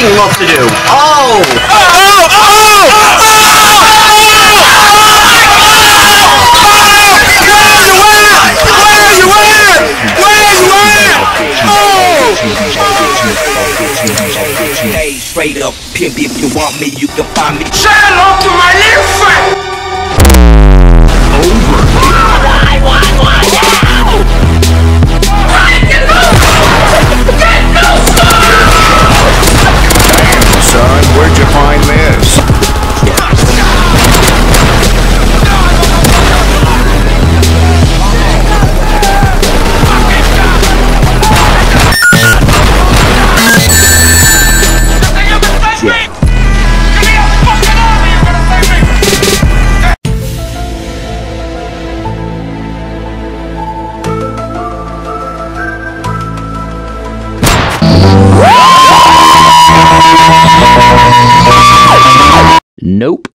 fucking love to do. Oh! Oh! Oh! Hey, straight up pimp. If you want me, you can find me. Say hello to my little friend. Nope.